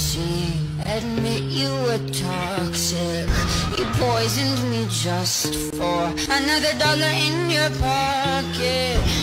She Admit you were toxic. You poisoned me just for Another dollar in your pocket.